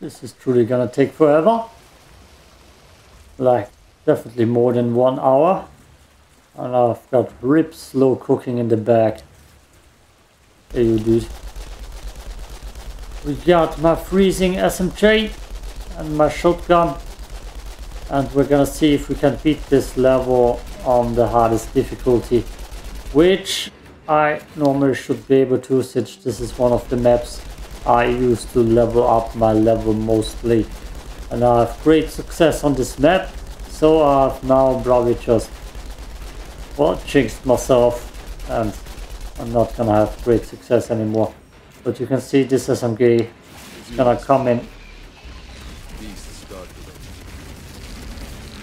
This is truly gonna take forever. Like, definitely more than one hour. And I've got ribs slow cooking in the back. Hey you dude. We got my freezing SMG and my shotgun. And we're gonna see if we can beat this level on the hardest difficulty. Which I normally should be able to since this is one of the maps I use to level up my level mostly. And I have great success on this map. So I've now probably just well jinxed myself and I'm not gonna have great success anymore. But you can see this SMG is gonna come in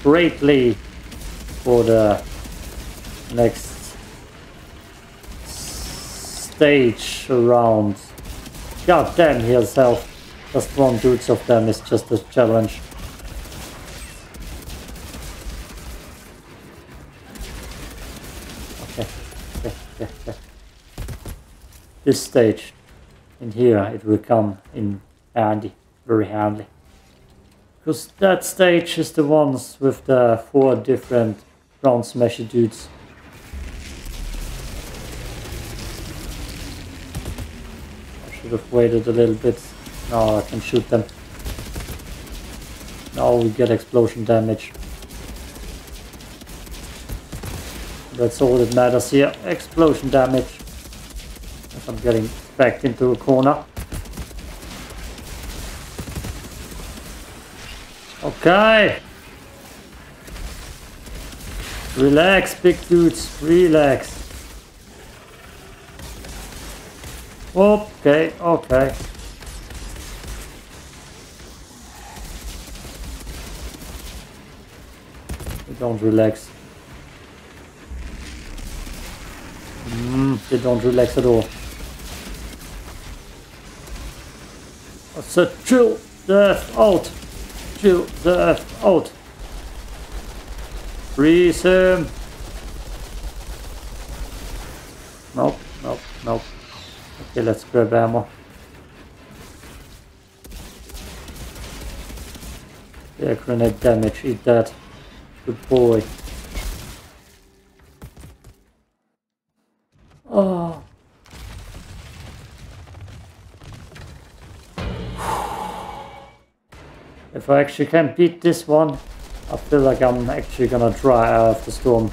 greatly for the next stage around. God damn yourself. Just one dudes of them is just a challenge. Okay, okay, okay, okay. This stage in here it will come in handy, very handy. Because that stage is the ones with the four different ground smashy dudes. Should have waited a little bit. Now I can shoot them. Now we get explosion damage. That's all that matters here. Explosion damage. If I'm getting backed into a corner. Okay. Relax, big dudes. Relax. Okay, okay. They don't relax. Mm, they don't relax at all. Said chill the F out. Chill the F out. Freeze him. Nope, nope, nope. Okay, let's grab ammo. Yeah, grenade damage, eat that. Good boy. Oh. If I actually can beat this one, I feel like I'm actually gonna dry out of the storm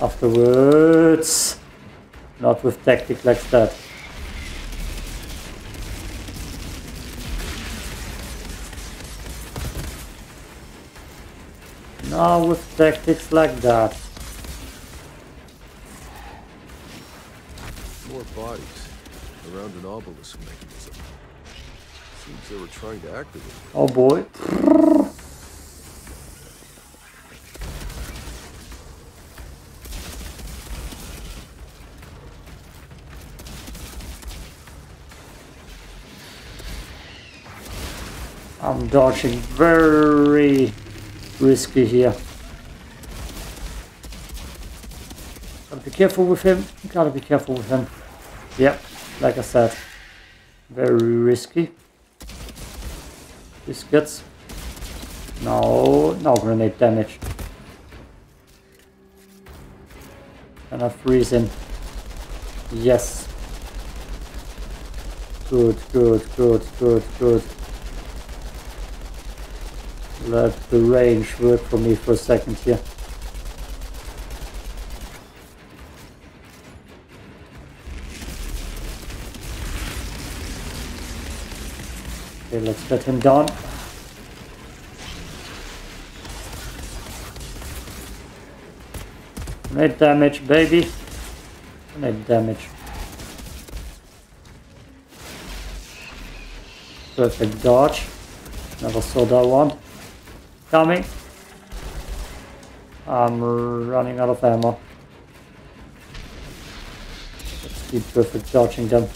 afterwards. Not with tactic like that. Not with tactics like that. More bodies around an obelisk mechanism. Seems they were trying to activate it. Oh boy. I'm dodging very risky here. Gotta be careful with him. Gotta be careful with him. Yep, like I said, very risky. Biscuits. No, no grenade damage. Can I freeze him? Yes. Good, good, good, good, good. Let the range work for me for a second here. Okay, let's get him down. Grenade damage, baby. Grenade damage. Perfect dodge. Never saw that one. Coming. I'm running out of ammo. Let's keep perfect dodging them.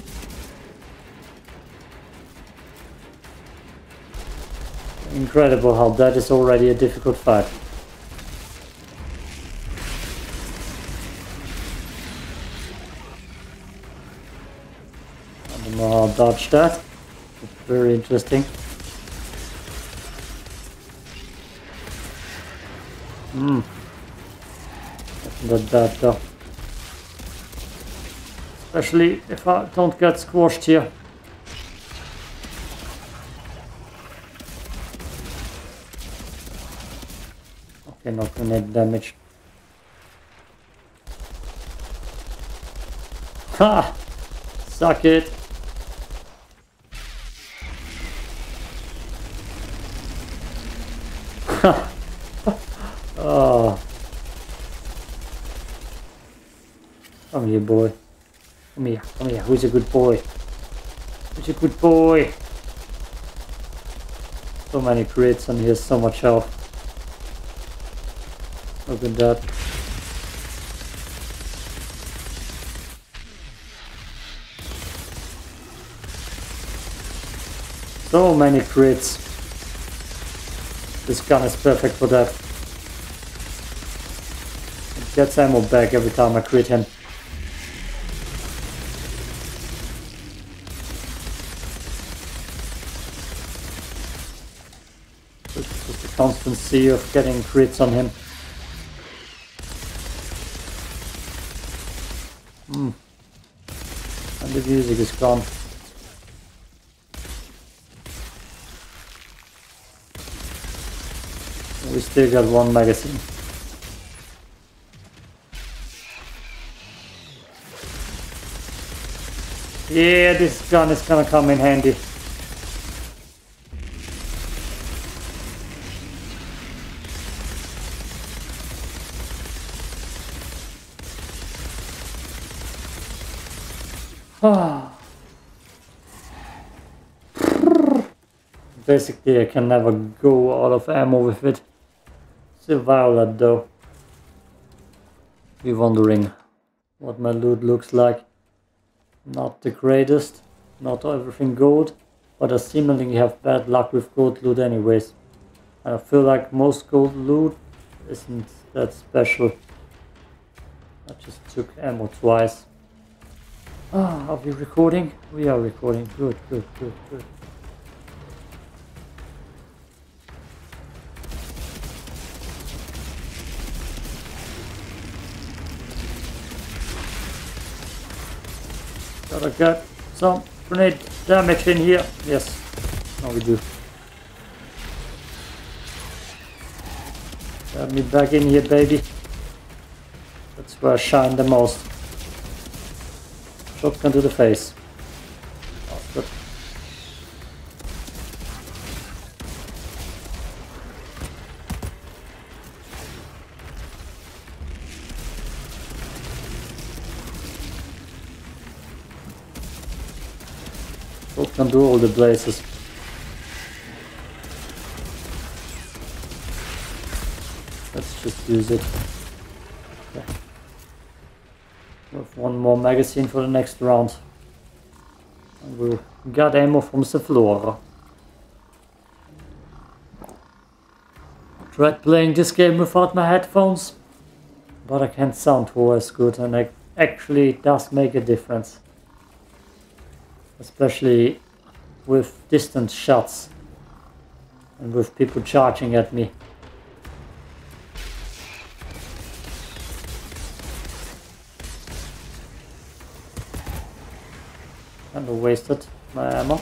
Incredible how that is already a difficult fight. I don't know how dodge that. Very interesting. Bad though. Especially if I don't get squashed here. Okay, not grenade damage. Ha! Suck it! oh. Come here, boy. Come here, come here. Who's a good boy? Who's a good boy? So many crits and he has so much health. Look at that. So many crits. This gun is perfect for that. It gets ammo back every time I crit him. It's just a constancy of getting crits on him. Hmm. And the music is gone. We still got one magazine. Yeah, this gun is gonna come in handy. Basically, I can never go out of ammo with it. Still violet though. You're wondering what my loot looks like. Not the greatest, not everything gold, but I seemingly have bad luck with gold loot anyways. I feel like most gold loot isn't that special. I just took ammo twice. Ah, are we recording? We are recording. Good, good, good, good. Gotta get some grenade damage in here. Yes, now we do. Get me back in here, baby. That's where I shine the most. Shotgun to the face. Oh, Shotgun do all the blazes. Let's just use it. Okay. With one more magazine for the next round. And we got ammo from the floor. Tried playing this game without my headphones, but I can't sound as good and it actually does make a difference. Especially with distant shots and with people charging at me. Kind of wasted my ammo.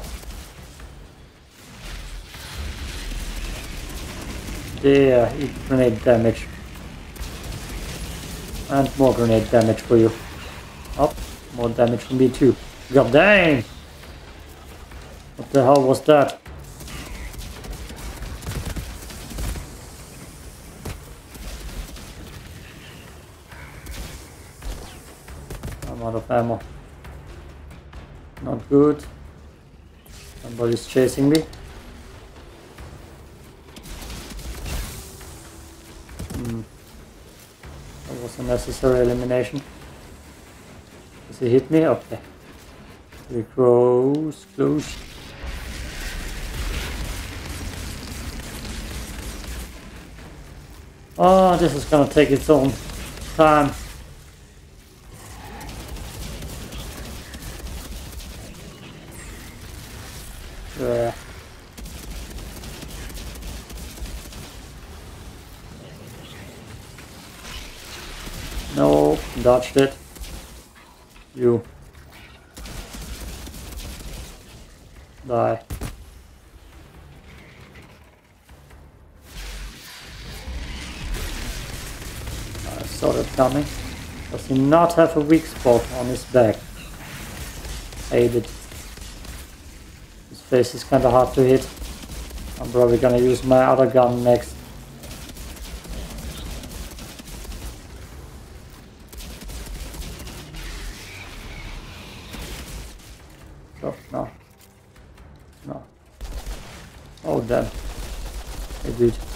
There, eat grenade damage. And more grenade damage for you. Up, more damage for me too. God dang! The hell was that? I'm out of ammo. Not good. Somebody's chasing me. Hmm. That was a necessary elimination. Does he hit me? Okay. We close, close. Oh, this is gonna take its own time. Yeah. No, dodged it. Coming. Does he not have a weak spot on his back? It. His face is kinda hard to hit. I'm probably gonna use my other gun next. Oh, no. No. Oh, damn. Hey, dude.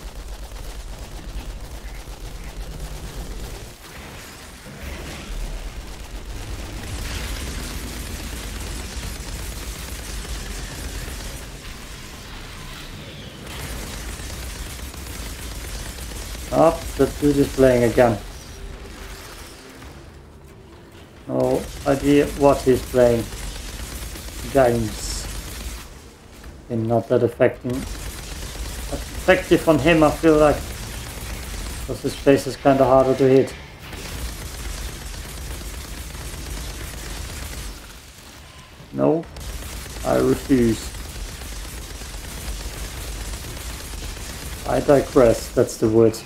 Oh, the dude is playing again. No idea what he's playing. Games. And not that affecting effective on him I feel like. Because his face is kinda harder to hit. No, I refuse. I digress, that's the word.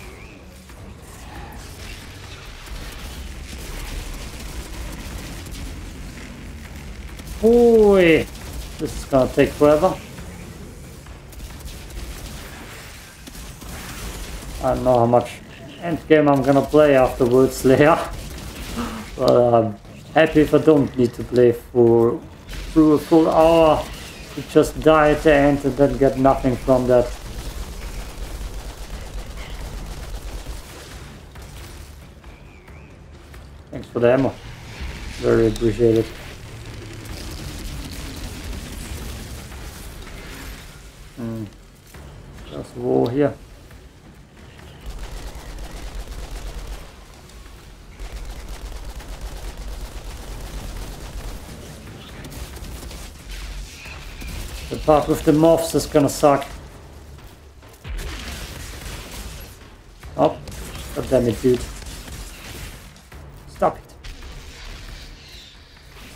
Gonna take forever. I don't know how much end game I'm gonna play afterwards, Leia. but I'm happy if I don't need to play for through a full hour to just die at the end and then get nothing from that. Thanks for the ammo. Very appreciated. Hmm. There's a wall here. Part with the moths it's gonna suck. Oh, god damn it, dude. Stop it.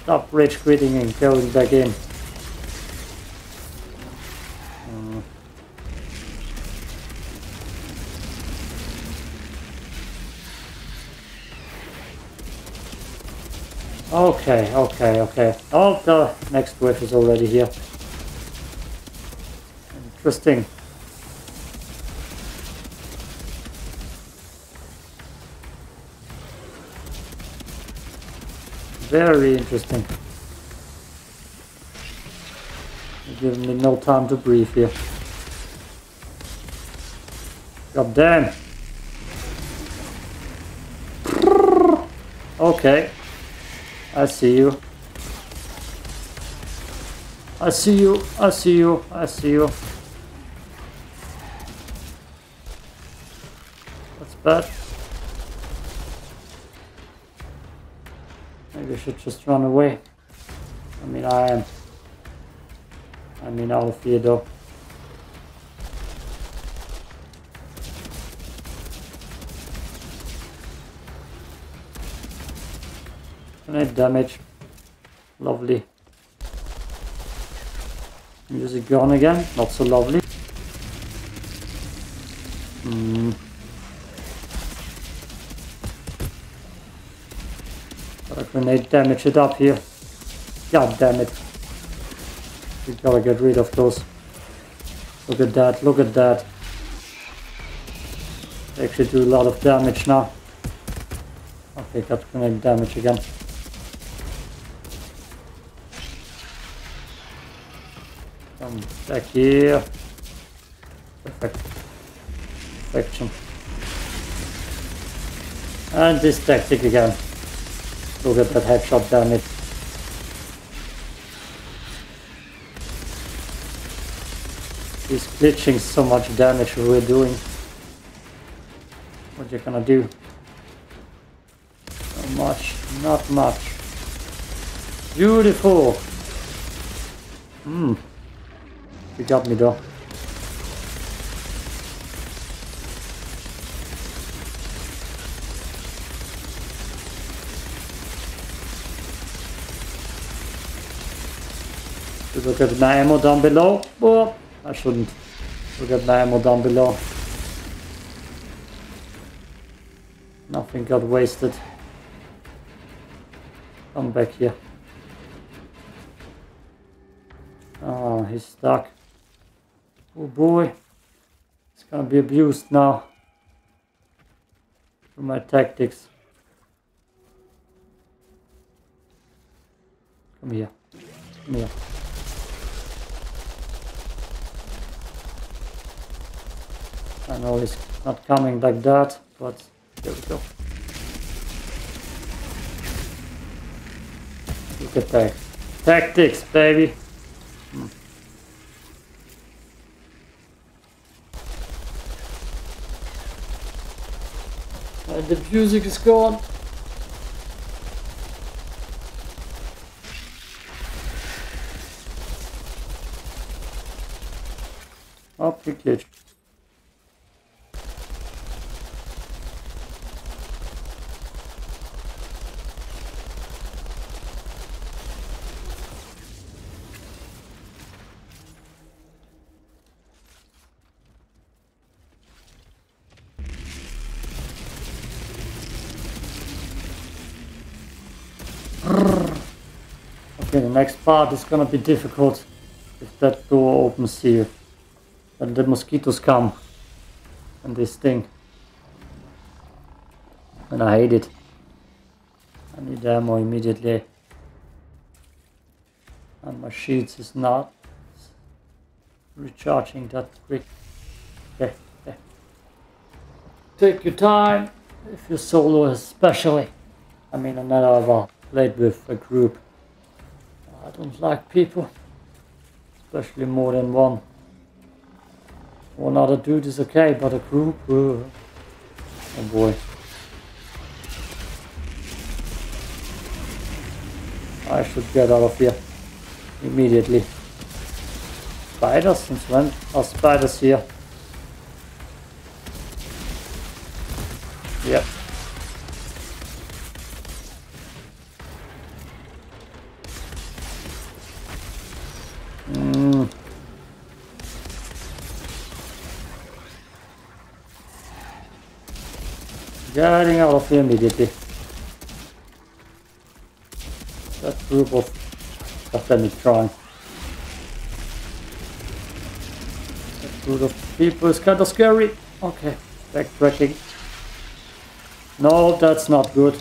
Stop rage quitting and going back in. Hmm. Okay, okay, okay. Oh, the next wave is already here. Interesting. Very interesting. You're giving me no time to breathe here. God damn. Okay. I see you. I see you. I see you. I see you. Bad. Maybe I should just run away. I mean, I am. I mean, of fear though. Damage. Lovely. Music gone again. Not so lovely. Gotta grenade damage it up here. God damn it. We gotta get rid of those. Look at that, look at that. They actually do a lot of damage now. Okay, got grenade damage again. Come back here. Perfect. Perfection. And this tactic again. Look at that headshot damage. He's glitching so much damage we're doing. What you gonna do? Not much, not much. Beautiful. Hmm. You got me though. Look at my ammo down below. Oh, I shouldn't. Look at my ammo down below. Nothing got wasted. Come back here. Oh, he's stuck. Oh boy. It's gonna be abused now. For my tactics. Come here. Come here. I know he's not coming like that, but there we go. Look at that. Tactics, baby. Hmm. The music is gone. Oh, we glitched. Next part is gonna be difficult if that door opens here. And the mosquitoes come and they sting. And I hate it. I need ammo immediately. And my shields is not recharging that quick. Okay, okay. Take your time, if you're solo especially. I mean, I never played with a group. I don't like people, especially more than one. One other dude is okay, but a group, uh, oh boy. I should get out of here immediately. Spiders? Since when are spiders here? Yep. Getting out of here immediately. That group of pandemic trying. That group of people is kind of scary. Okay, backtracking. No, that's not good.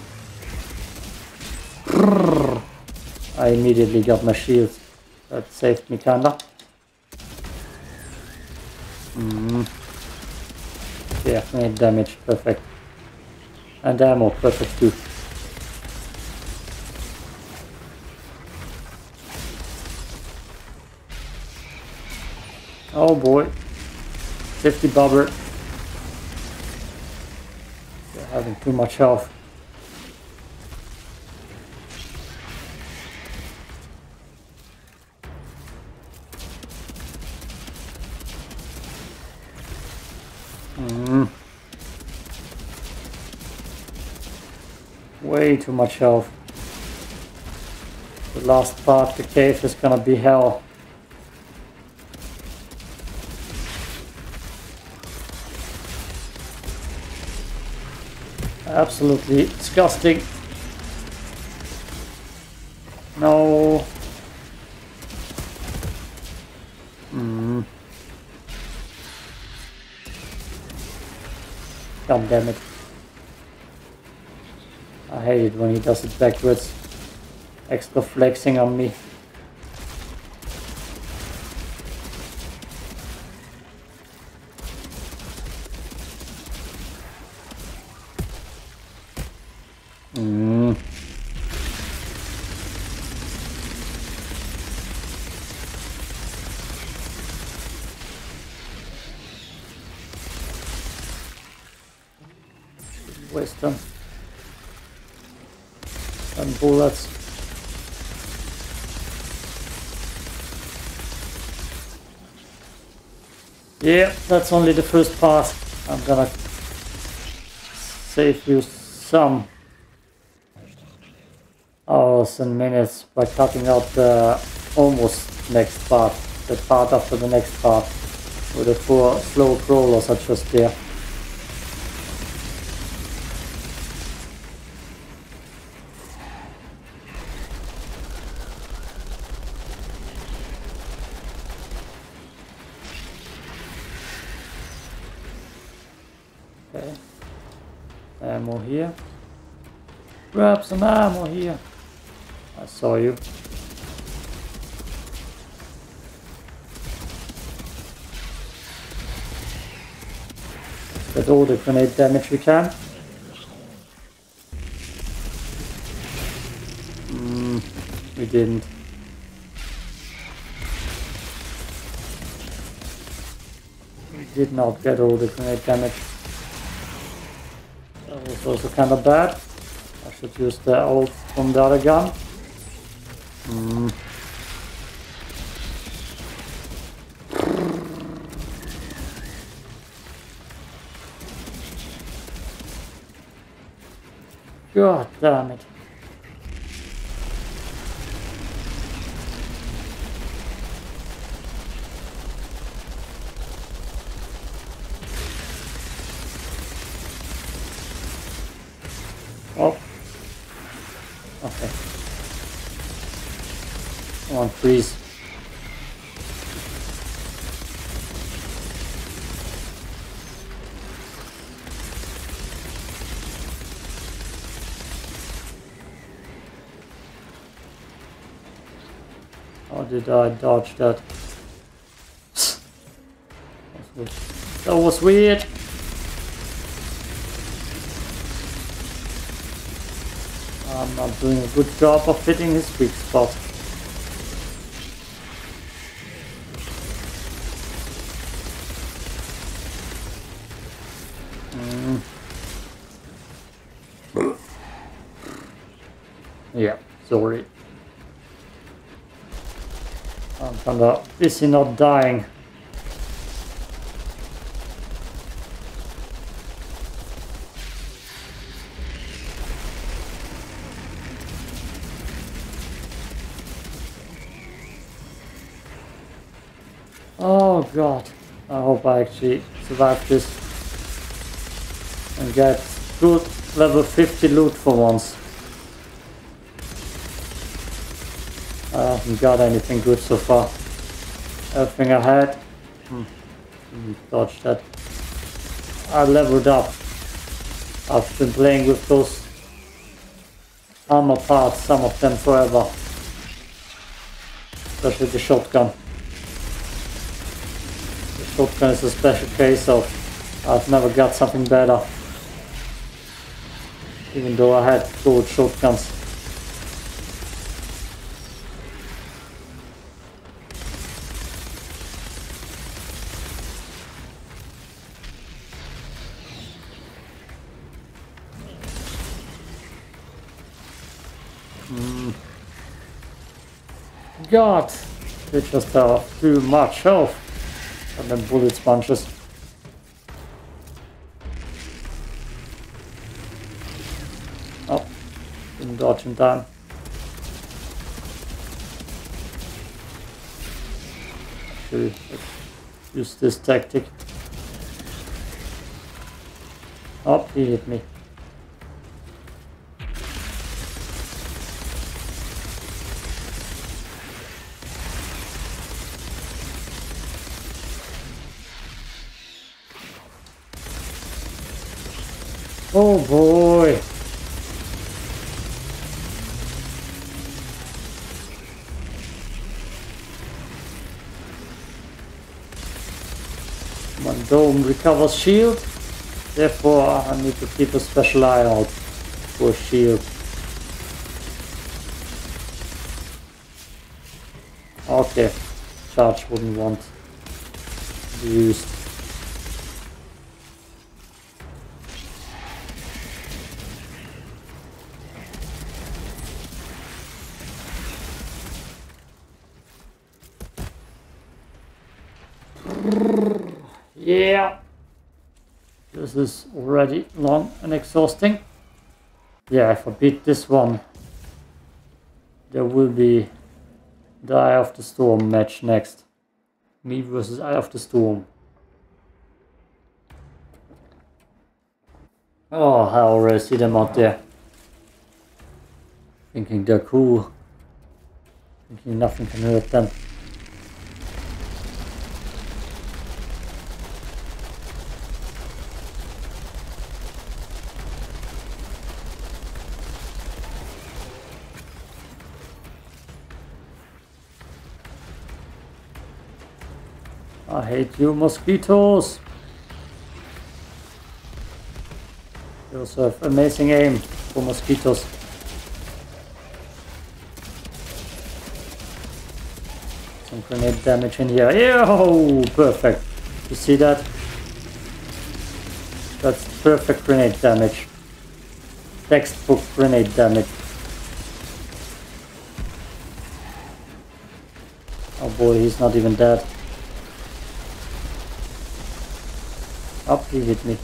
I immediately got my shield. That saved me kinda. Mm. Yeah, made damage, perfect. And ammo, perfect too. Oh boy. 50 bobber. They're having too much health. Way too much health. The last part, the cave is gonna be hell. Absolutely disgusting. No. Mm. God damn it. Hate it when he does it backwards. Extra flexing on me. That's only the first part. I'm gonna save you some hours and minutes by cutting out the almost next part, the part after the next part, where the four slow crawlers are just there. Okay. Ammo here. Grab some ammo here. I saw you. Get all the grenade damage we can. Mm, we didn't. We did not get all the grenade damage. That was also kind of bad. I should use the ult from the other gun. Mm. God damn it. Please. How did I dodge that? That was weird. I'm not doing a good job of hitting his weak spot. Busy not dying. Oh god. I hope I actually survive this. And get good level 50 loot for once. I haven't got anything good so far. Everything I had. Hmm. Dodge that. I leveled up. I've been playing with those armor parts, some of them forever. Especially the shotgun. The shotgun is a special case of I've never got something better. Even though I had good shotguns. God, they just have too much health. And then bullet sponges. Oh, didn't dodge in time. Use this tactic. Oh, he hit me. Boy. My dome recovers shield. Therefore, I need to keep a special eye out for shield. Okay, charge wouldn't want to used. This is already long and exhausting. Yeah, if I beat this one, there will be The Eye of the Storm match next. Me versus Eye of the Storm. Oh, I already see them out there. Thinking they're cool. Thinking nothing can hurt them. I hate you mosquitoes. You also have amazing aim for mosquitoes. Some grenade damage in here. Yo, perfect. You see that? That's perfect grenade damage. Textbook grenade damage. Oh boy, he's not even dead. Up, he hit me.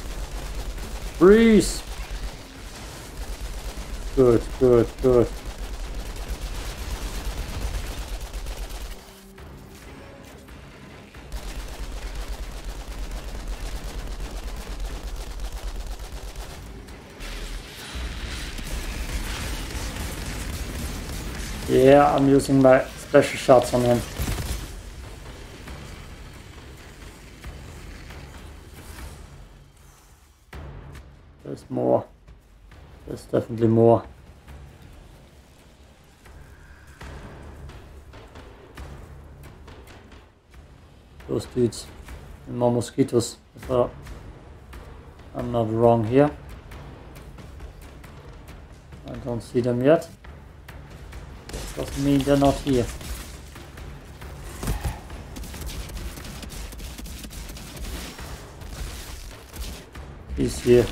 Freeze! Good, good, good. Yeah, I'm using my special shots on him. There's definitely more. Those dudes. And more mosquitoes. If I, I'm not wrong here. I don't see them yet. Doesn't mean they're not here. He's here.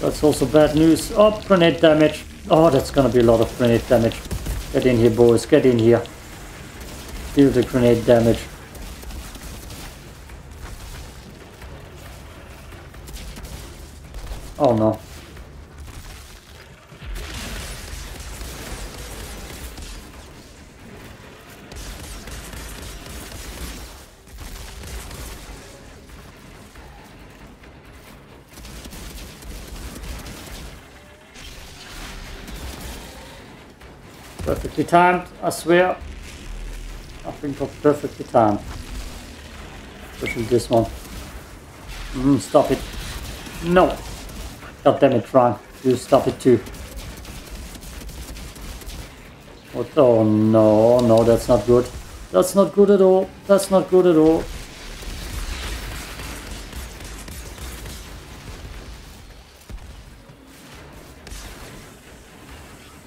That's also bad news. Oh, grenade damage. Oh, that's gonna be a lot of grenade damage. Get in here, boys. Get in here. Deal the grenade damage. Perfectly timed, I swear. I think of perfectly timed. Especially this one. Mm, stop it. No. God damn it, Frank. You stop it too. What? Oh no, no, that's not good. That's not good at all. That's not good at all.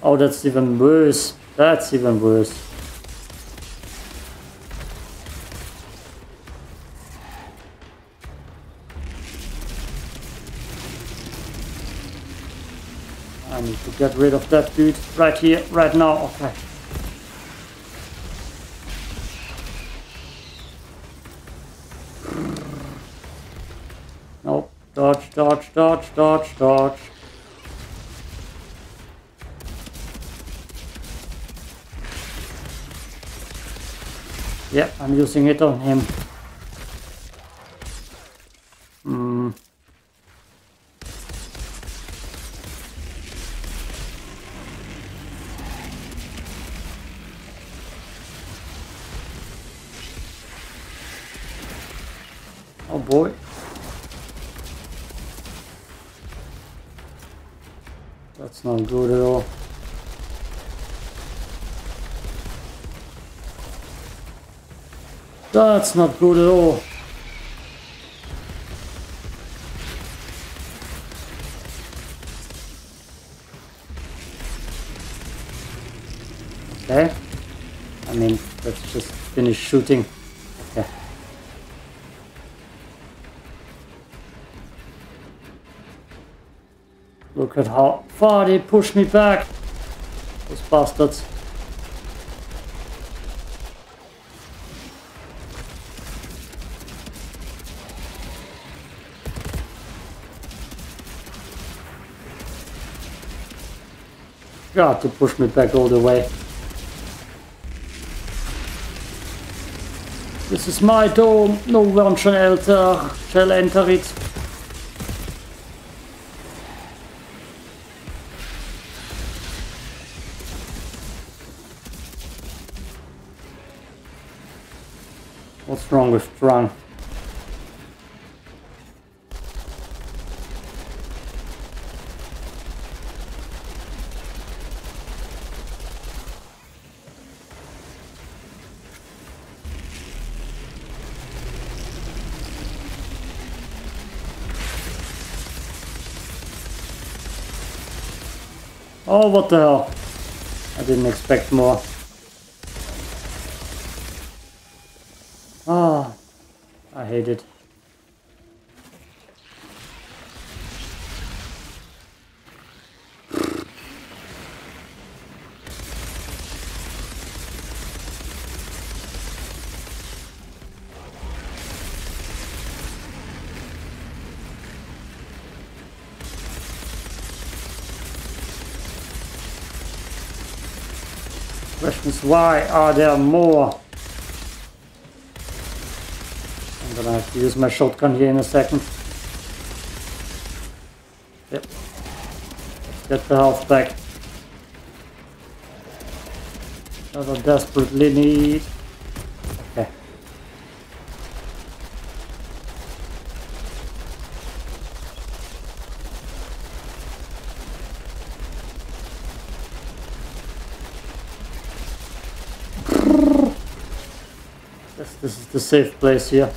Oh, that's even worse. That's even worse. I need to get rid of that dude right here, right now. Okay. Nope. Dodge, dodge, dodge, dodge, dodge. Yeah, I'm using it on him. Hmm. Oh boy. That's not good at all. That's not good at all. Okay. I mean, let's just finish shooting. Okay. Look at how far they push me back. Those bastards. God, to push me back all the way. This is my door, no one shall enter, shall enter it. Oh, what the hell? I didn't expect more. Questions why are there more? I'm gonna have to use my shotgun here in a second. Yep. Get the health back. That I desperately need. This, is the safe place here.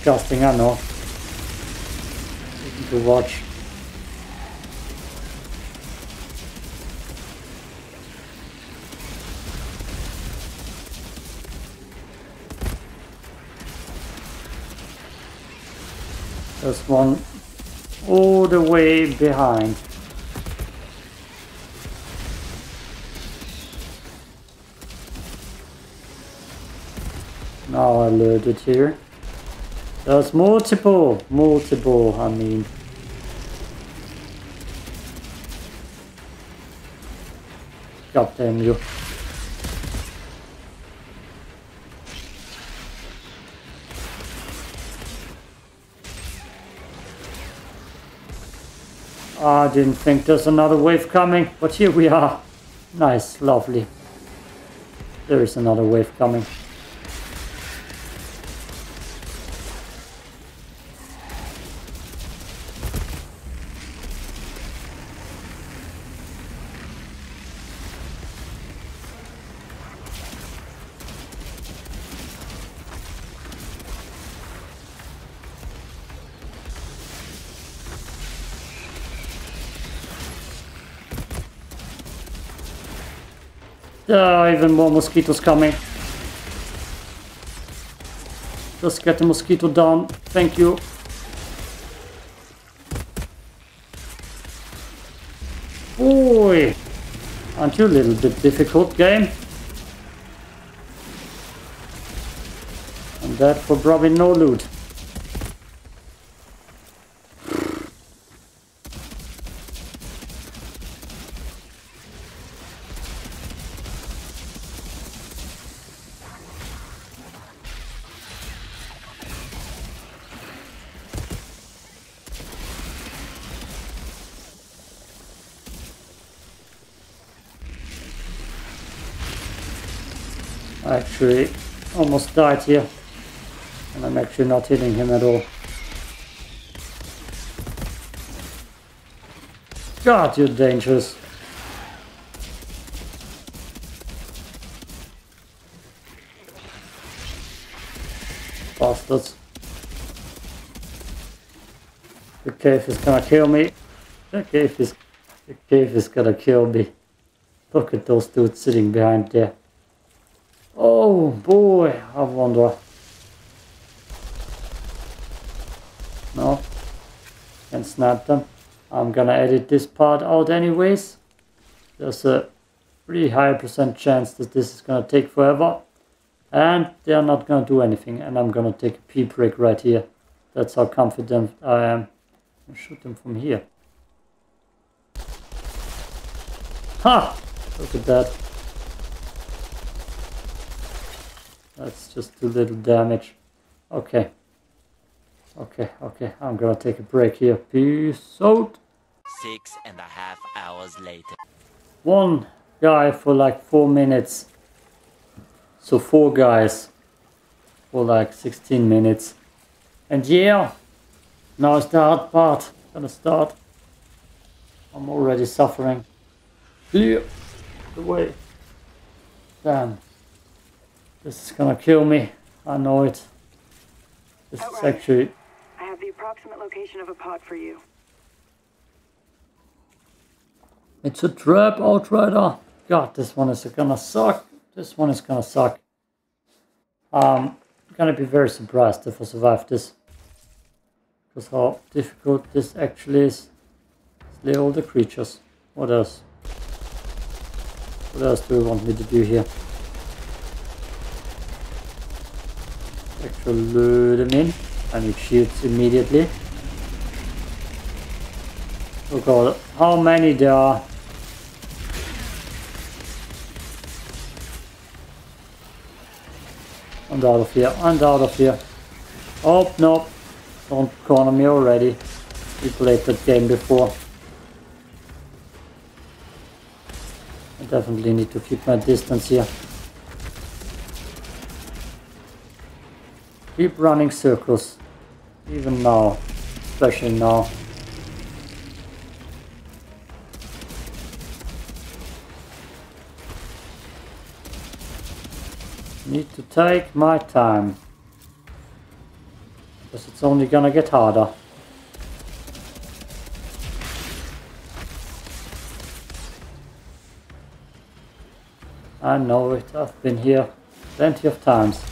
Disgusting, I know. To watch. There's one all the way behind. Now alerted here. There's multiple, multiple, I mean. God damn you. I didn't think there's another wave coming, but here we are. Nice, lovely. There is another wave coming. Even more mosquitoes coming. Just get the mosquito down. Thank you. Boy! Aren't you a little bit difficult game? And that for probably no loot. I almost died here. And I'm actually not hitting him at all. God, you're dangerous. Bastards. The cave is gonna kill me. The cave is the cave is gonna kill me. Look at those dudes sitting behind there. Boy, I wonder. No, can snap them. I'm gonna edit this part out anyways. There's a pretty high percent chance that this is gonna take forever. And they're not gonna do anything and I'm gonna take a pee break right here. That's how confident I am. I'll shoot them from here. Ha! Look at that. That's just a little damage. Okay. Okay, okay. I'm gonna take a break here. Peace out. Six and a half hours later. One guy for like four minutes. So four guys for like 16 minutes. And yeah, now it's the hard part. Gonna start. I'm already suffering. Clear the way. Damn. This is gonna kill me. I know it. This is actually I have the approximate location of a pod for you. It's a trap, Outrider. God, this one is gonna suck. This one is gonna suck. Um, I'm gonna be very surprised if I survive this. Because how difficult this actually is. Slay all the creatures. What else? What else do you want me to do here? Actually lure them in. I need shields immediately. Oh god, how many there are? And out of here, and out of here. Oh, no. Don't corner me already. We played that game before. I definitely need to keep my distance here. Keep running circles. Even now. Especially now. Need to take my time. Because it's only gonna get harder. I know it, I've been here plenty of times.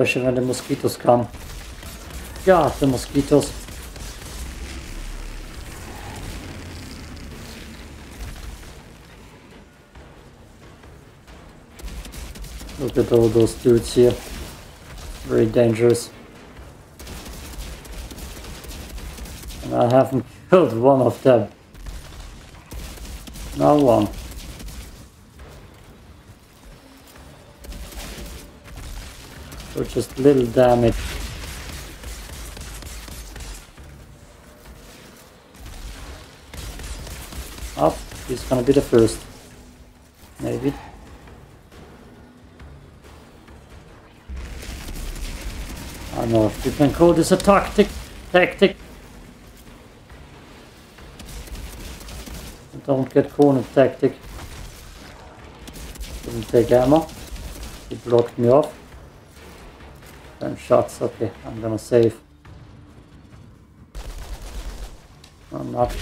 Especially when the mosquitoes come. God, the mosquitoes. Look at all those dudes here. Very dangerous. And I haven't killed one of them. Not one. So just little damage. Up, he's gonna be the first. Maybe. I don't know if you can call this a tactic. Tactic. Don't get cornered tactic. Didn't take ammo. He blocked me off. Ten shots. Okay, I'm gonna save. I'm not.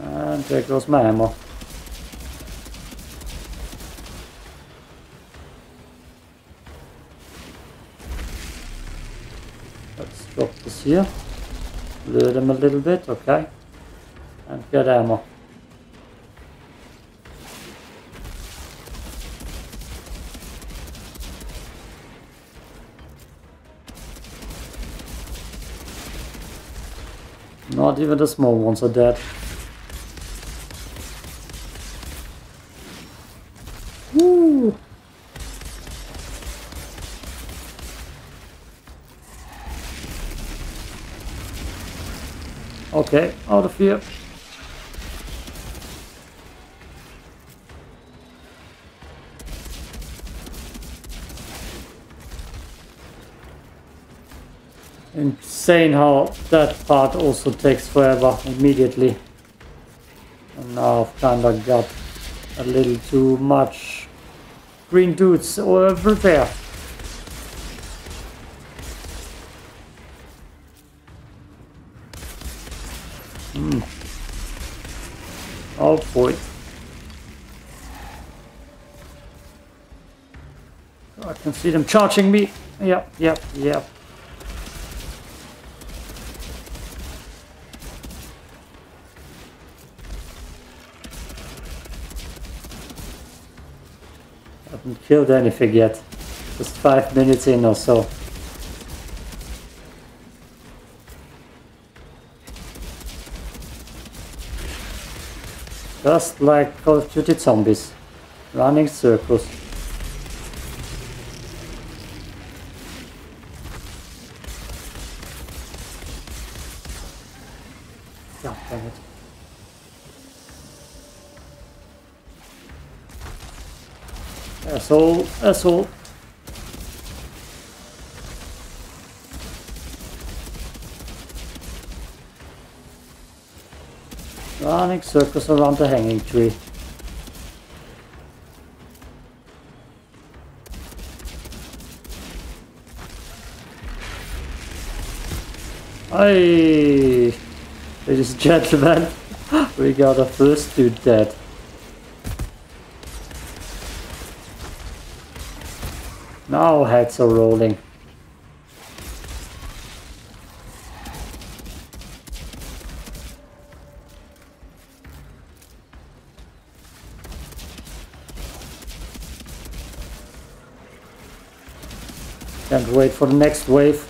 And there goes my ammo. Let's drop this here. Lure them a little bit, okay. And get ammo. Not even the small ones are dead. Woo! Okay, out of here. Insane how that part also takes forever immediately. And now I've kinda got a little too much green dudes over there. Hmm. Oh boy. I can see them charging me. Yep, yep, yep. Killed anything yet. Just five minutes in or so. Just like Call of Duty zombies. Running circles. Asshole. Running circles around the hanging tree. Hey, ladies and gentlemen, we got a first dude dead. Now heads are rolling. Can't wait for the next wave.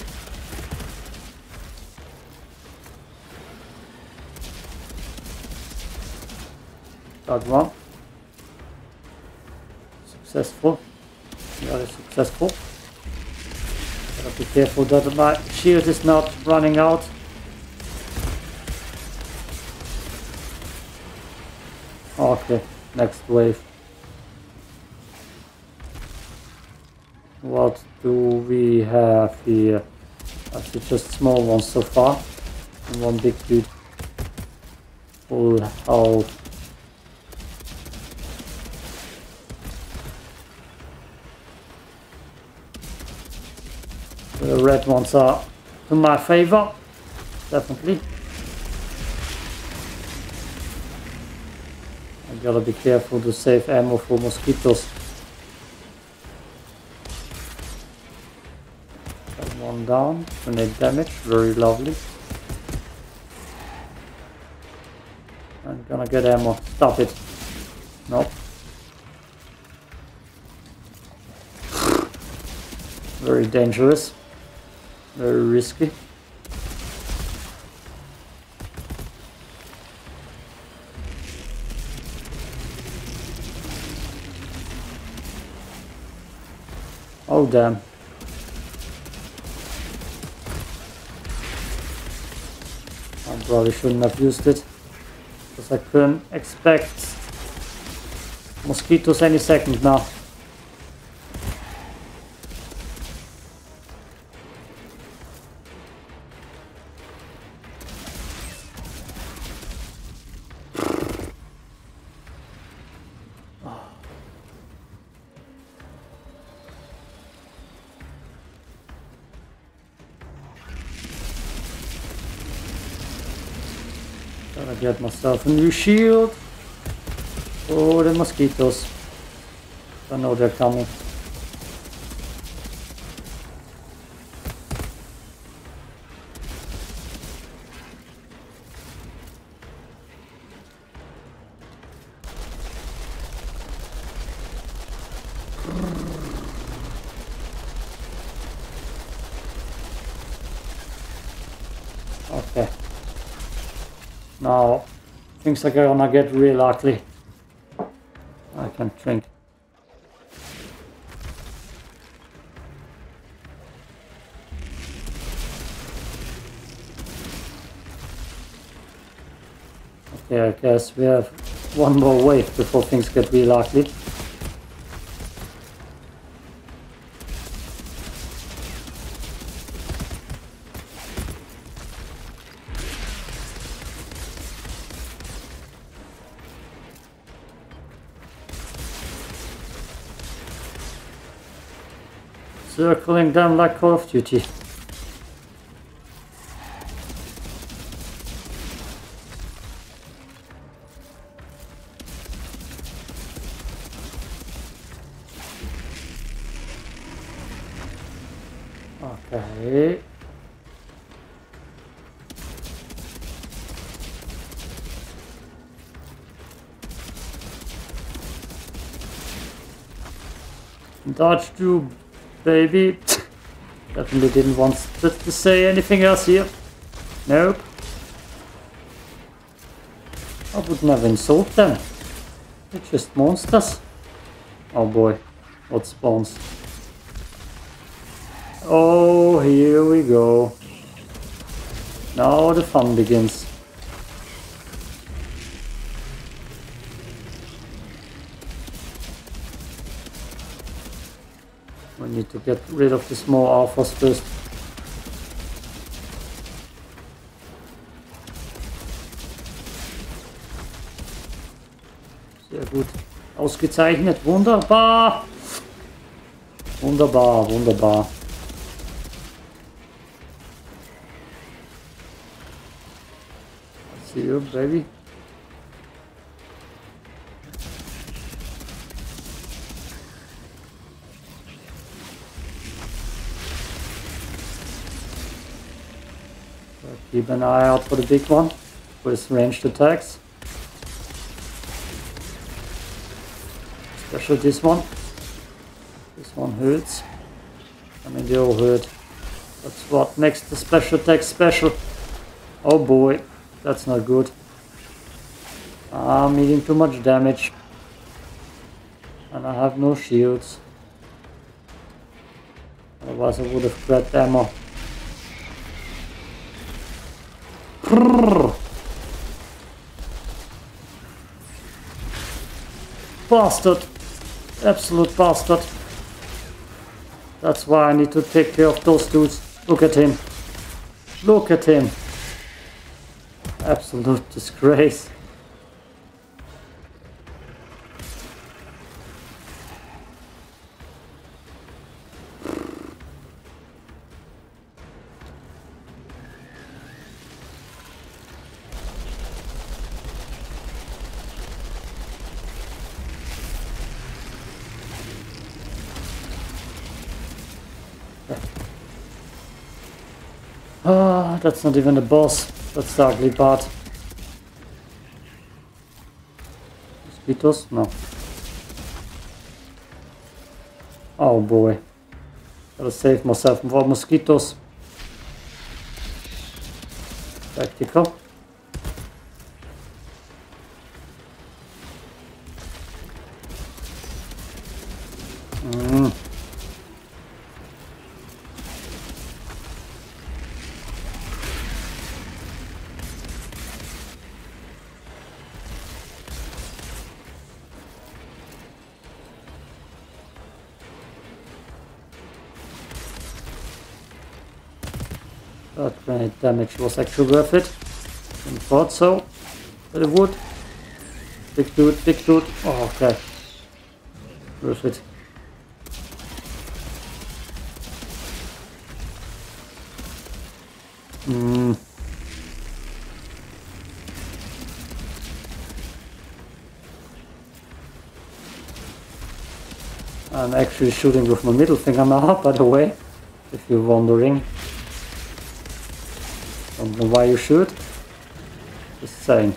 Got one. Successful. Very successful. Gotta be careful that my shield is not running out. Okay, next wave. What do we have here? Actually just small ones so far. And one big dude. Full health. The red ones are to my favor, definitely. I gotta be careful to save ammo for mosquitoes. Got one down, grenade damage, very lovely. I'm gonna get ammo, stop it. Nope. Very dangerous. Very risky. Oh damn. I probably shouldn't have used it. Because I couldn't expect mosquitoes any second now. Myself a new shield for the mosquitoes. I know they're coming. Things are gonna get real ugly. I can't drink. Okay, I guess we have one more wave before things get real ugly. Circling them like Call of Duty. Okay. Dodge through, baby. Definitely didn't want to, say anything else here. Nope. I would never insult them. They're just monsters. Oh boy, what spawns? Oh, here we go. Now the fun begins. To get rid of the small alphas first. Sehr gut. Ausgezeichnet. Wunderbar. Wunderbar, wunderbar. See you, baby. Keep an eye out for the big one with ranged attacks. Especially this one. This one hurts. I mean they all hurt. That's what makes the special attack special. Oh boy, that's not good. I'm eating too much damage. And I have no shields. Otherwise I would have grabbed ammo. Bastard! Absolute bastard. That's why I need to take care of those dudes. Look at him. Look at him. Absolute disgrace. That's not even a boss. That's the ugly part. Mosquitoes? No. Oh boy. Gotta save myself from mosquitoes. Tactical. Damage was actually worth it. I thought so. But it would. Big dude, big dude. Oh, okay. Worth it. Hmm. I'm actually shooting with my middle finger now, by the way, if you're wondering. Don't know why you should. Just saying.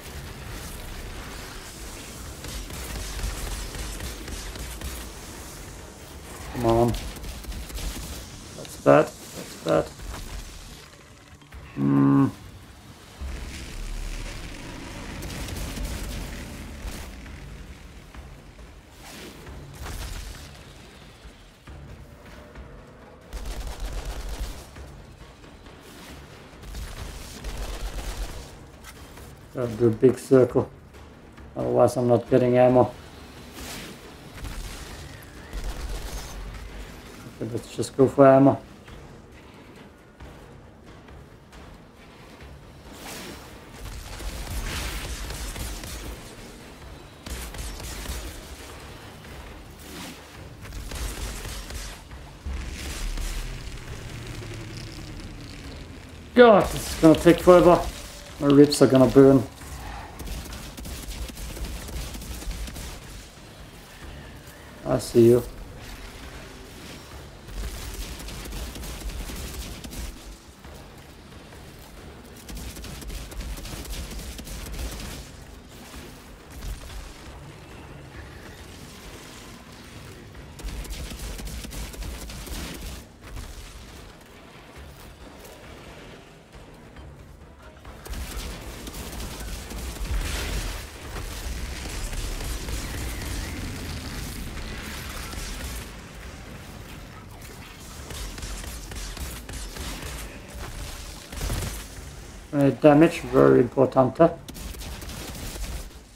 do a big circle. Otherwise I'm not getting ammo. Okay, let's just go for ammo. God, this is gonna take forever. My ribs are gonna burn. See you. Damage, very important.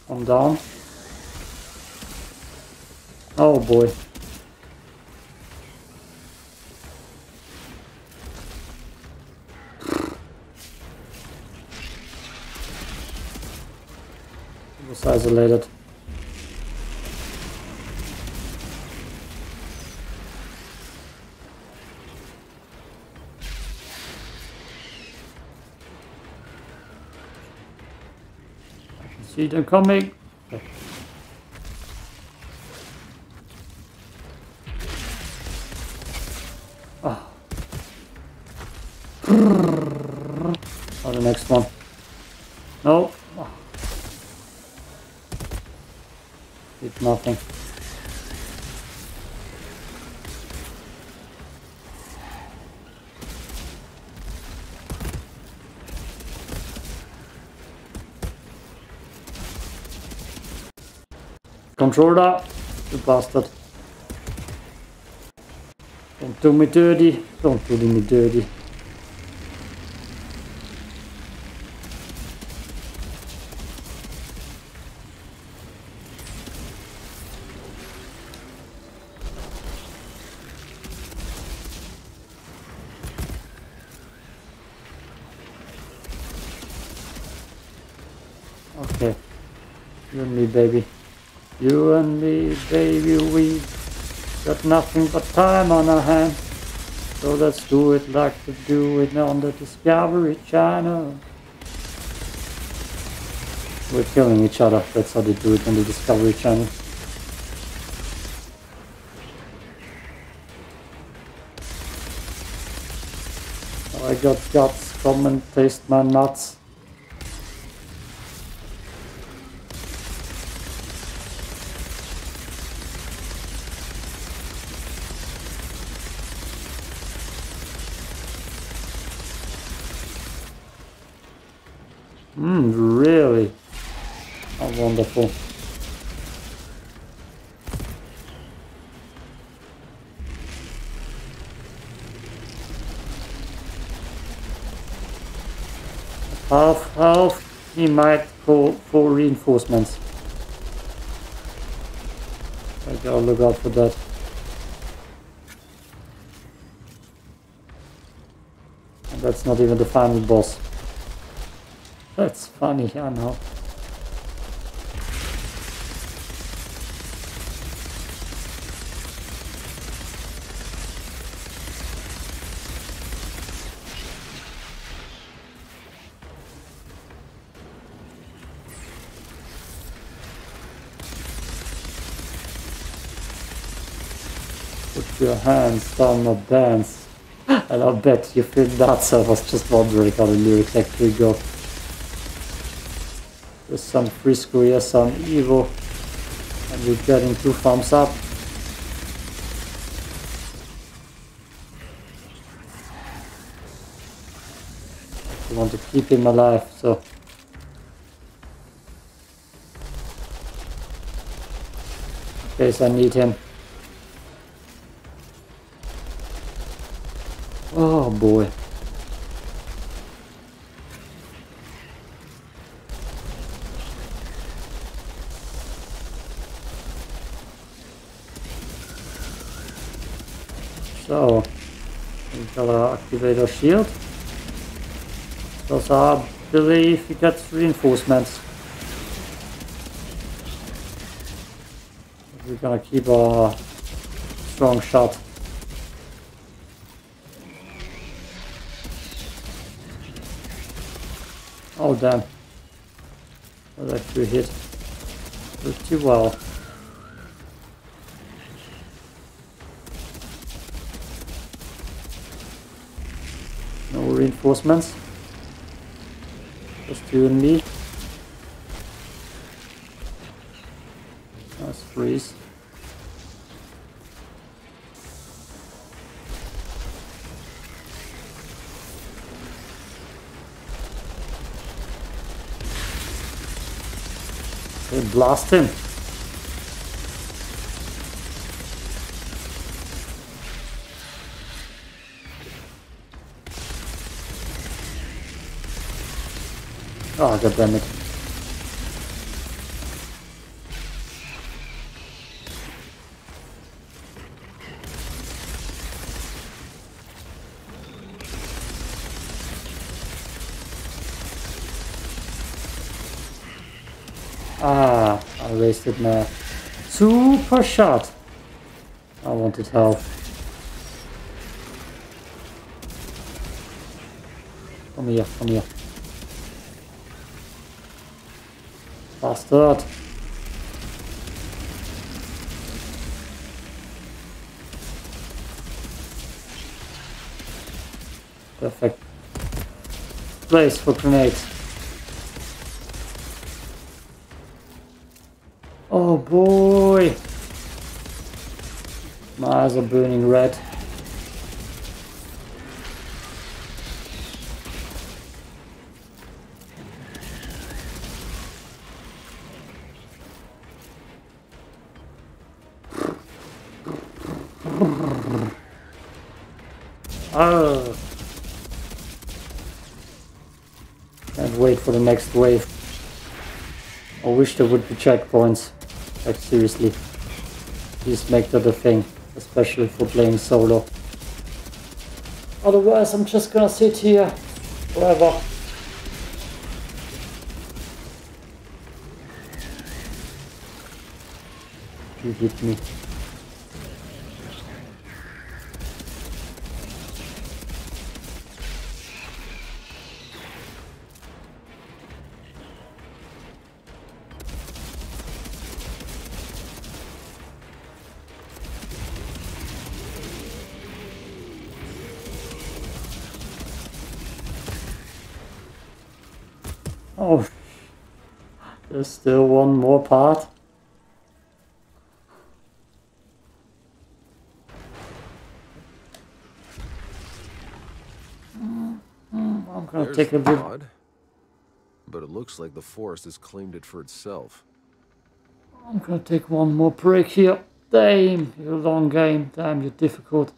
Calm down. Oh boy. Was isolated. See them coming. Controller, you bastard. Don't do me dirty. Don't do me dirty. Okay. You and me, baby. You and me, baby, we got nothing but time on our hands. So let's do it like we do it on the Discovery Channel. We're killing each other. That's how they do it on the Discovery Channel. I got guts. Come and taste my nuts. Mmm, really? Wonderful. Half, half, he might call for reinforcements. I gotta look out for that. And that's not even the final boss. That's funny, I know. Your hands down my dance. And I bet you feel that, so I was just wondering how the lyrics actually go. There's some Frisco, yes, some Evo. And we're getting two thumbs up. We want to keep him alive, so. Case I need him. Oh boy. So, we gotta activate our shield. Because I believe we got reinforcements. We're gonna keep a strong shot. Damn. That actually hit pretty well. No reinforcements. Just you and me. Nice freeze. Blast him. Oh, ah, god damn it. My super shot. I wanted health. Come here, come here. Bastard. Perfect. Place for grenades. Oh boy! My eyes are burning red. Oh. Wait for the next wave. I wish there would be checkpoints. Like seriously. Please make that a thing. Especially for playing solo. Otherwise I'm just gonna sit here forever. You hit me. Oh, there's still one more part. Mm-hmm. I'm gonna There's take a bit. pod. But it looks like the forest has claimed it for itself. I'm gonna take one more break here. Damn, you're a long game. Damn, you're difficult.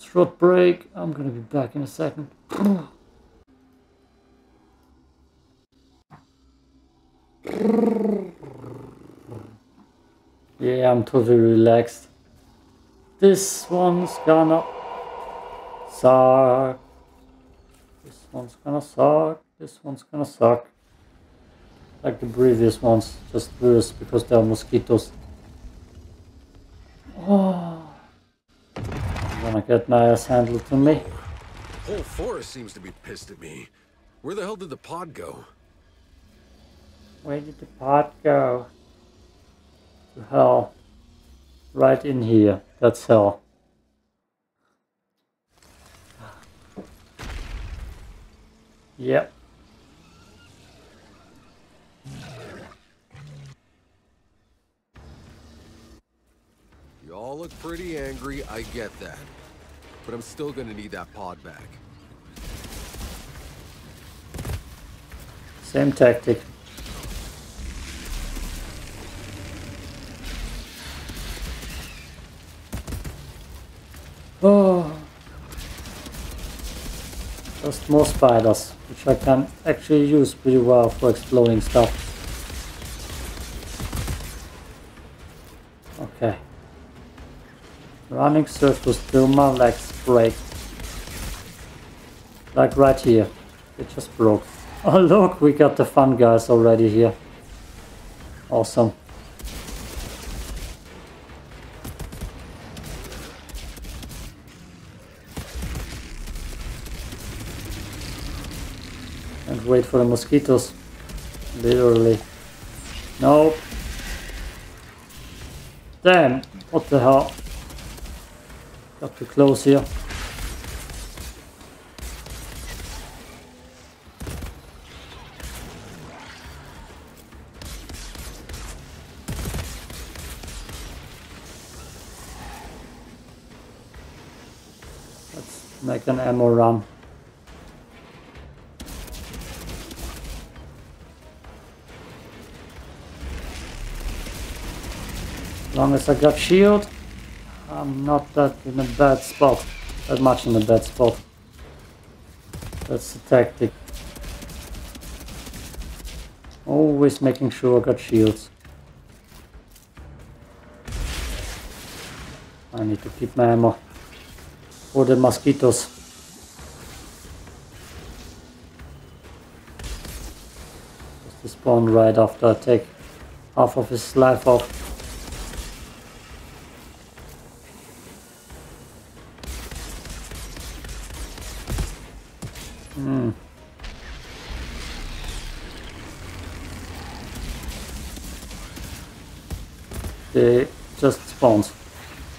Short break. I'm gonna be back in a second. Yeah, I'm totally relaxed. This one's gonna suck. This one's gonna suck. This one's gonna suck. Like the previous ones, just worse because there are mosquitoes. Oh. I'm gonna get my ass handled to me. Whole forest seems to be pissed at me. Where the hell did the pod go? Where did the pod go? To hell. Right in here. That's hell. Yep. You all look pretty angry, I get that. But I'm still gonna need that pod back. Same tactic. Oh. Just more spiders, which I can actually use pretty well for exploding stuff. Okay. Running circles till my legs break. Like right here. It just broke. Oh look, we got the fun guys already here. Awesome. Wait for the mosquitoes. Literally. Nope. Damn, what the hell? Got too close here. Let's make an ammo run. As long as I got shield, I'm not that in a bad spot. That much in a bad spot. That's the tactic. Always making sure I got shields. I need to keep my ammo. For the mosquitoes. Just spawn right after I take half of his life off. Just spawned.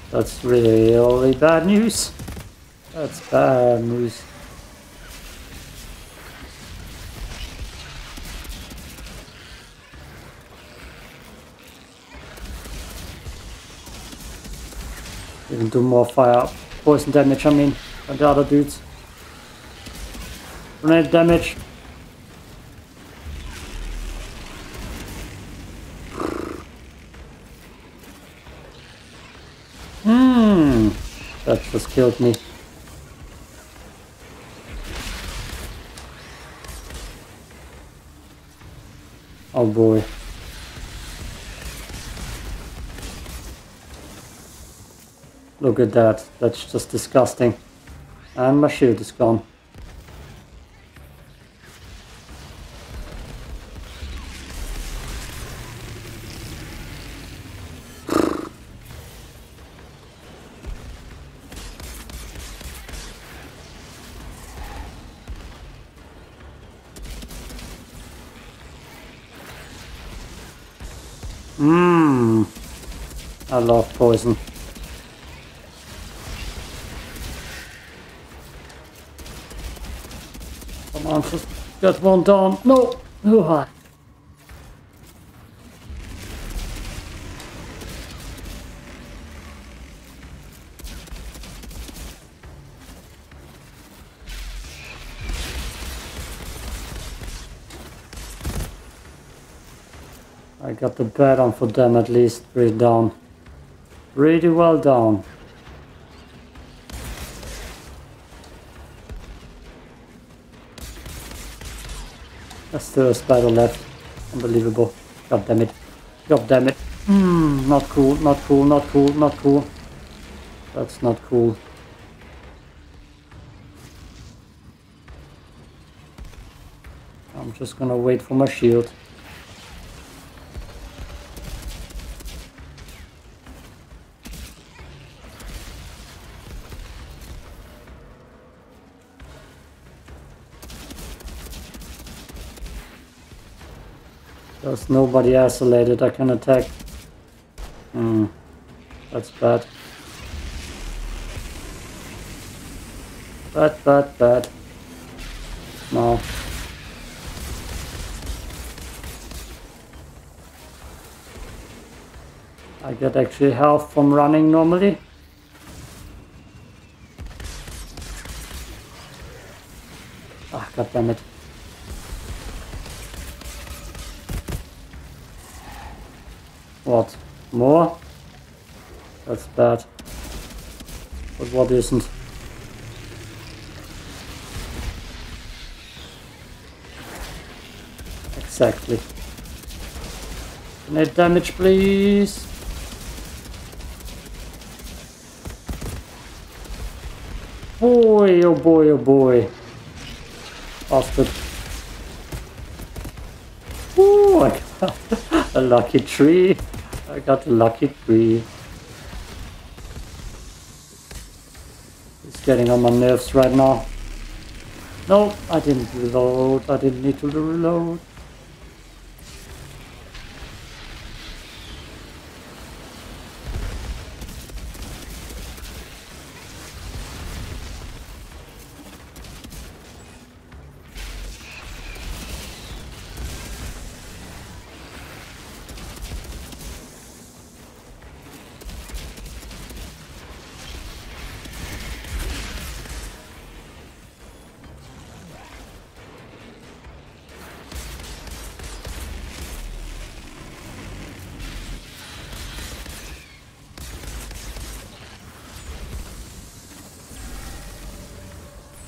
That's really bad news. That's bad news. Even do more fire poison damage, I mean, than the other dudes. Grenade damage. Just killed me. Oh boy. Look at that, that's just disgusting. And my shield is gone. Poison. Come on, just get one down. No! Ugh. I got the bet on for them at least. Pretty down. Pretty well done. That's still a spider left. Unbelievable. God damn it. God damn it. Hmm, not cool, not cool, not cool, not cool. That's not cool. I'm just gonna wait for my shield. Nobody isolated I can attack. Hmm, that's bad. Bad, bad, bad. No. I get actually health from running normally. Bad. But what isn't? Exactly. Net damage, please. Boy, oh boy, oh boy. Bastard. Ooh, I got a lucky tree. I got a lucky tree. Getting on my nerves right now. No, I didn't reload. I didn't need to reload.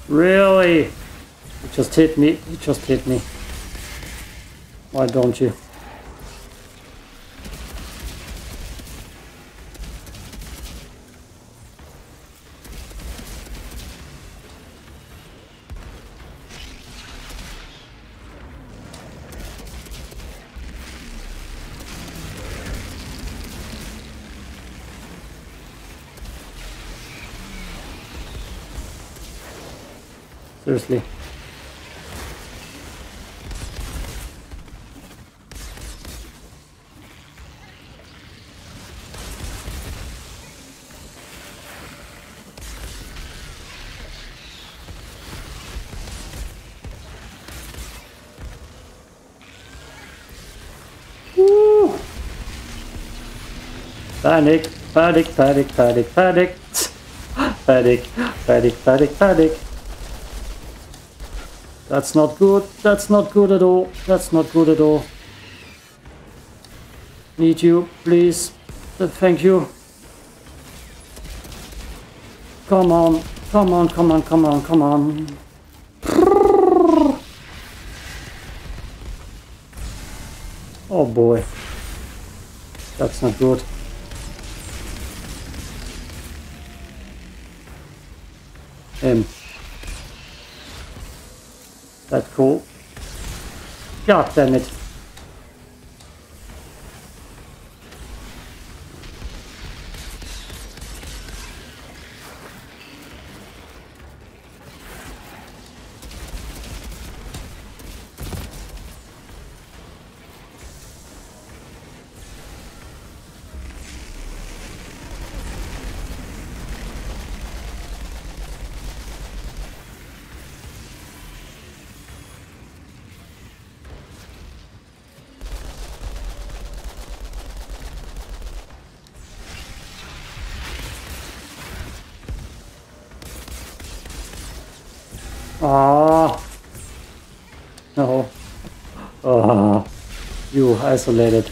Really? You just hit me. You just hit me. Why don't you? Seriously. Woo! Panic, panic, panic, panic, panic. panic, panic, panic, panic. That's not good. That's not good at all. That's not good at all. Need you, please. Uh, Thank you. Come on. Come on, come on, come on, come on. Oh boy. That's not good. Him. That cool. God damn it. Isolated.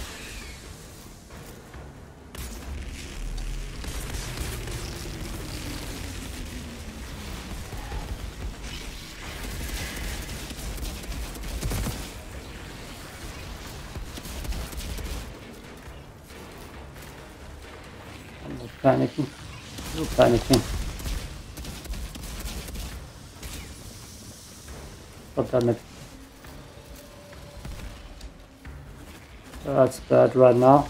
Panicking. Panicking. God damn it. That's bad right now.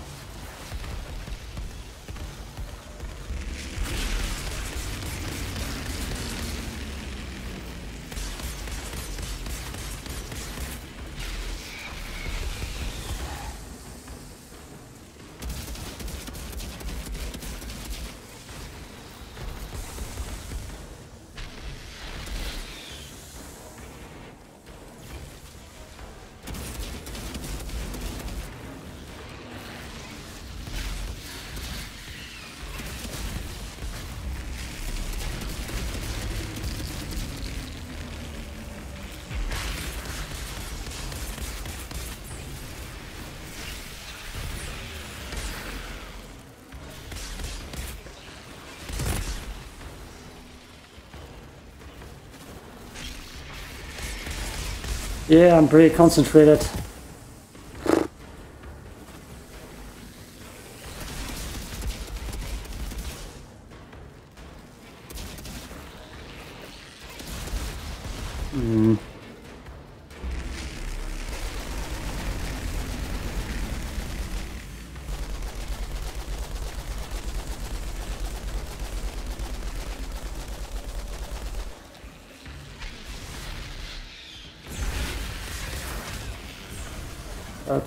Yeah, I'm pretty concentrated.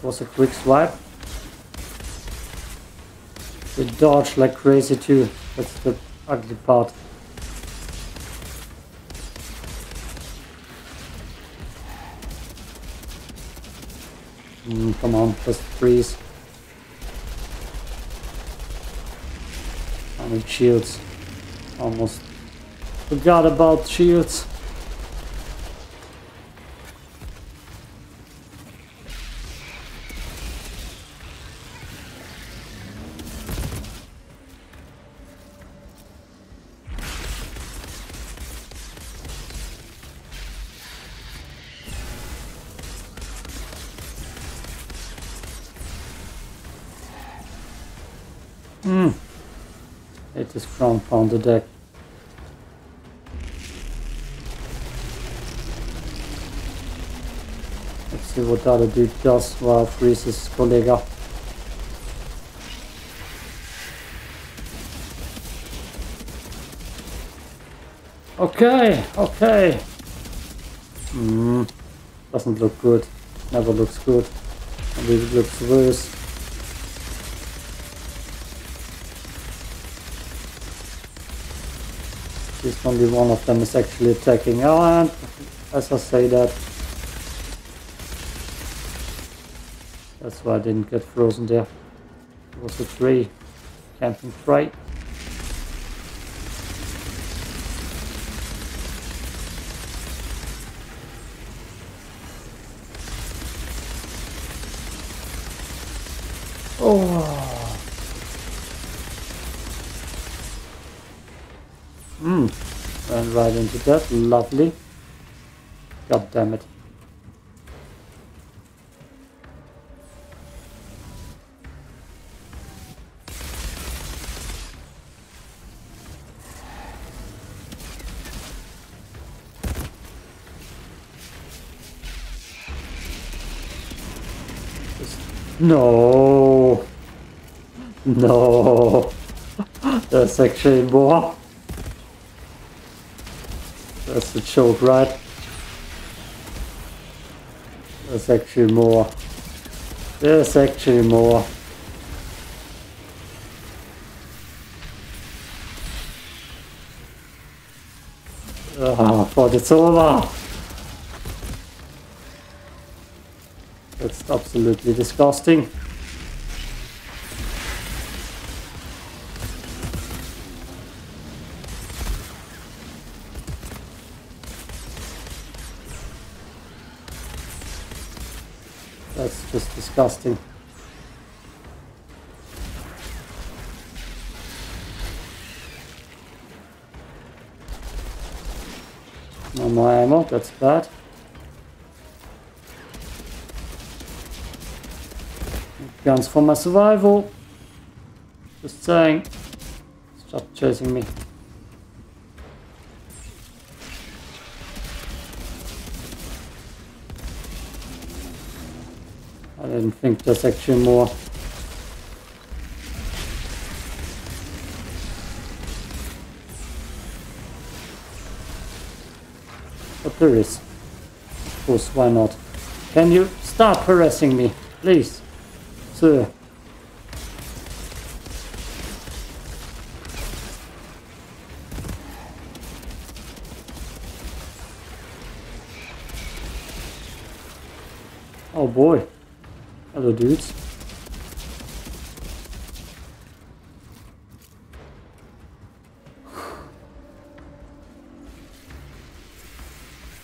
Was a quick swipe. They dodge like crazy too. That's the ugly part. Mm, come on, just freeze. I need shields. Almost forgot about shields. Pound the deck. Let's see what the other dude does while freezes collega. Okay, okay. Hmm. Doesn't look good. Never looks good. And it looks worse. Only one of them is actually attacking. And as I say that, that's why I didn't get frozen there. It was a tree, camping tree. Oh. Hmm. Ran right into that. Lovely. God damn it. No. No. That's actually more. That's the joke, right? There's actually more. There's actually more. Ah, but it's over. That's absolutely disgusting. Disgusting. No more ammo, that's bad. Guns for my survival. Just saying. Stop chasing me. Think there's actually more. But there is. Of course, why not? Can you stop harassing me, please? Sir. Oh boy. Hello dudes.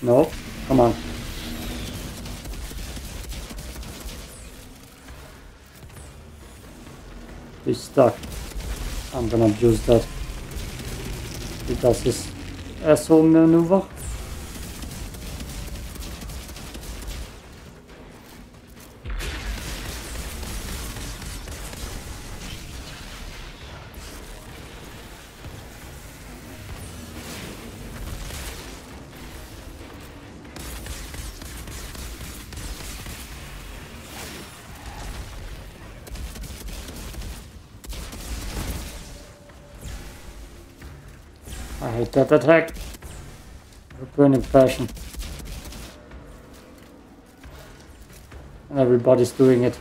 No, come on. He's stuck. I'm gonna use that. He does his asshole maneuver. That attack. Burning passion. And everybody's doing it.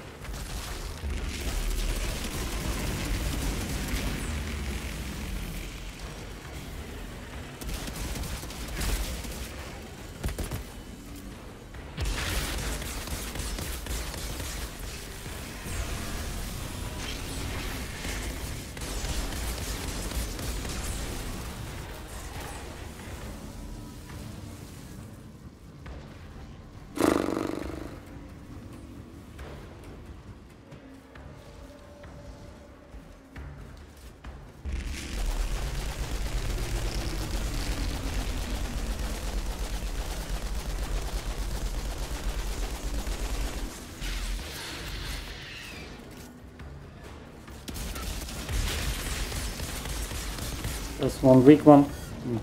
One weak one. Hmm.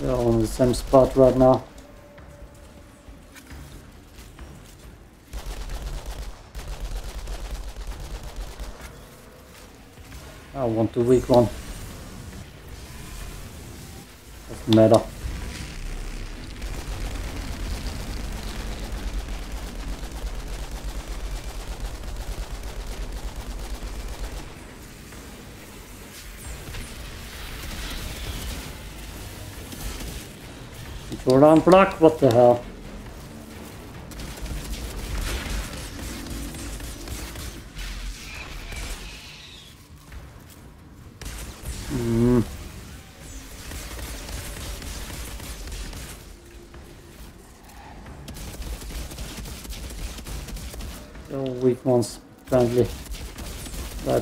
They're all in the same spot right now. I want the weak one. Doesn't matter. Jordan block, what the hell?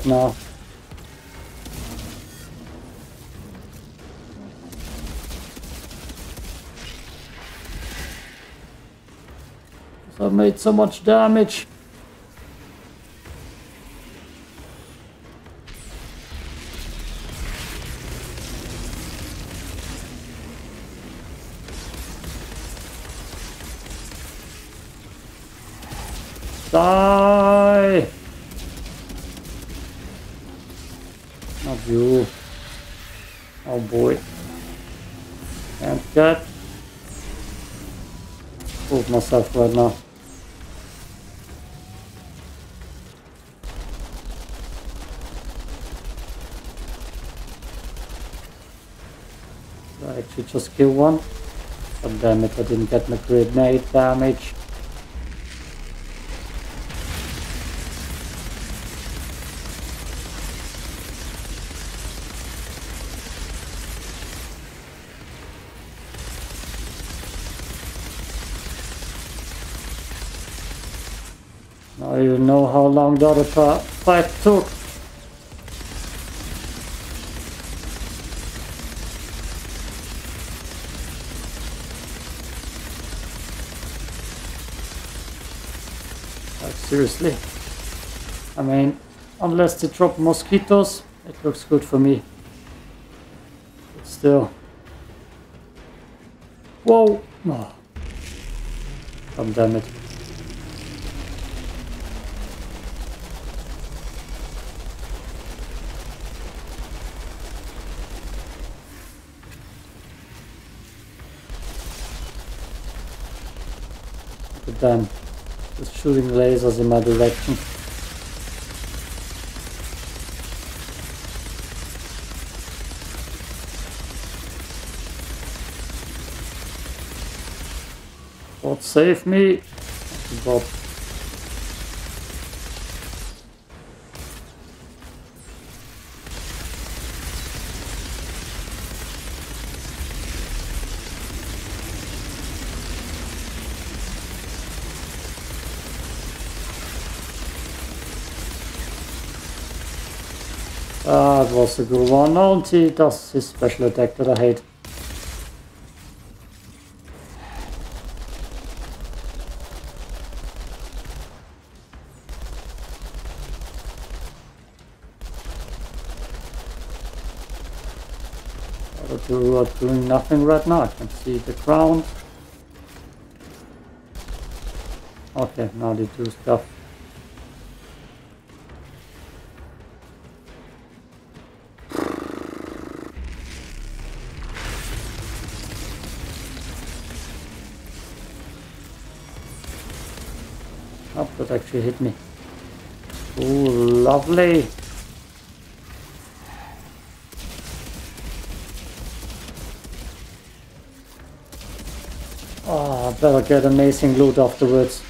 Right now. I made so much damage. Myself right now. I actually just kill one. But damn it, I didn't get my grenade damage. Now you know other pa- fight took. Like seriously. I mean, unless they drop mosquitoes, it looks good for me. But still. Whoa! Oh. God damn it. At them. Just shooting lasers in my direction. God save me! God. That's a good one. And he does his special attack that I hate. You are doing nothing right now. I can see the ground. Okay, now they do stuff. Oh, actually hit me. Ooh, lovely. Oh, I better get amazing loot afterwards.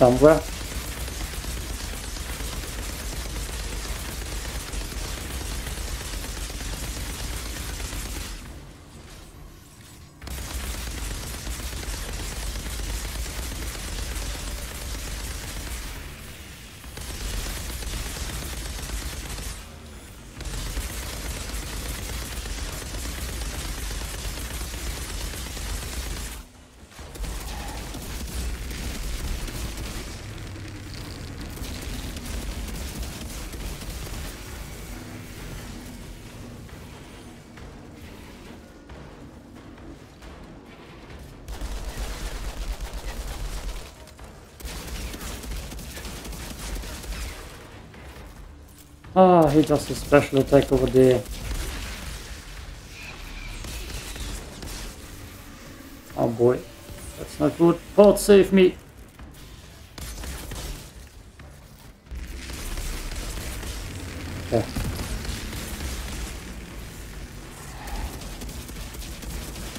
Somewhere. Ah, he does a special attack over there. Oh boy, that's not good. Port, save me! Okay.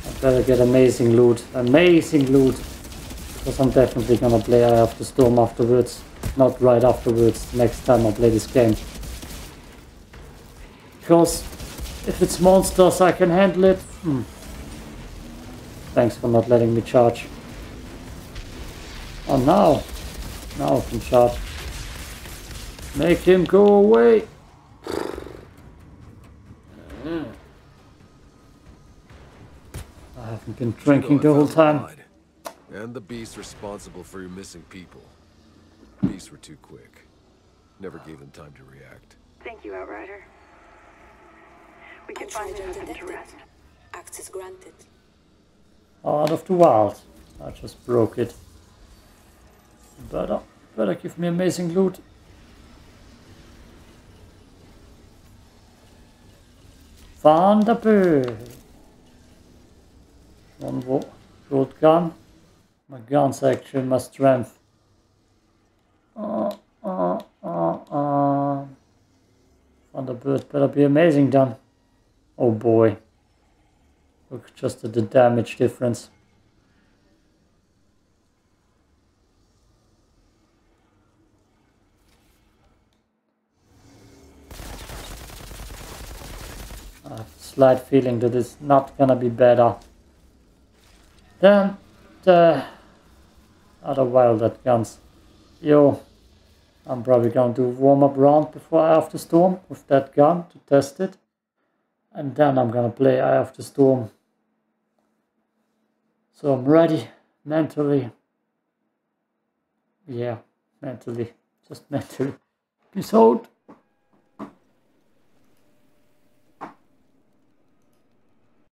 I better get amazing loot. Amazing loot! Because I'm definitely gonna play Eye of the Storm afterwards. Not right afterwards, next time I play this game. Because if it's monsters, I can handle it. Hmm. Thanks for not letting me charge. Oh, now. Now I can charge. Make him go away. I haven't been drinking the Juno, I whole time. pod, And the beast responsible for your missing people. Beasts were too quick. Never gave them time to react. Thank you, Outrider. We can detected. rest. Access granted. Heart of the Wild. I just broke it. Better, better give me amazing loot. Thunderbird. One shotgun. My gun's actually my strength. Uh, uh, uh, uh. Thunderbird better be amazing done. Oh boy. Look just at the damage difference. I have a slight feeling that it's not gonna be better than the other Wildcat guns. Yo, I'm probably gonna do warm-up round before Eye of the Storm with that gun to test it. And then I'm gonna play Eye of the Storm. So I'm ready mentally. Yeah, mentally. Just mentally. Peace out.